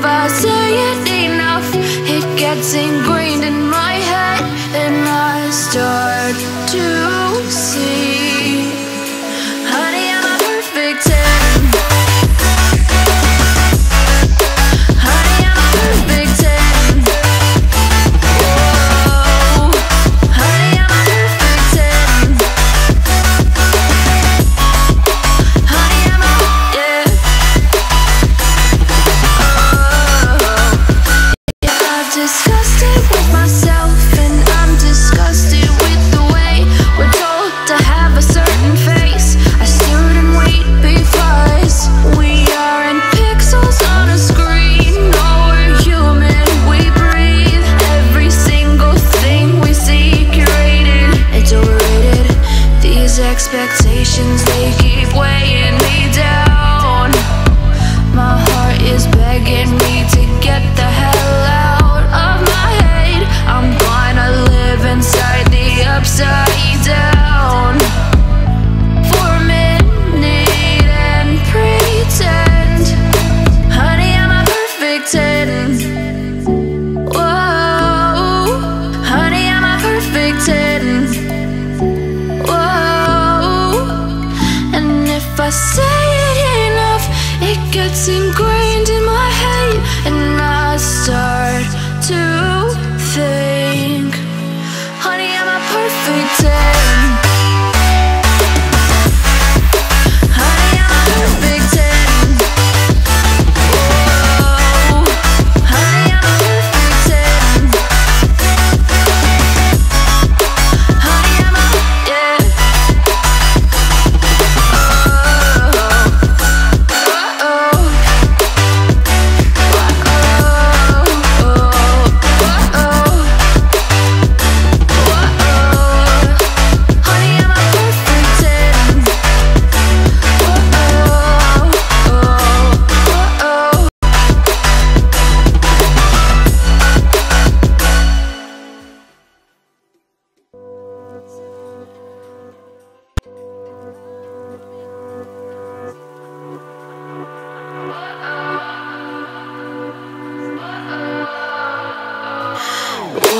If I say it enough, it gets ingrained in my head, and I start to. Expectations, they keep weighing me down. If I say it enough, it gets ingrained in my head, and I start to.